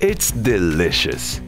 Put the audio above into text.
It's delicious.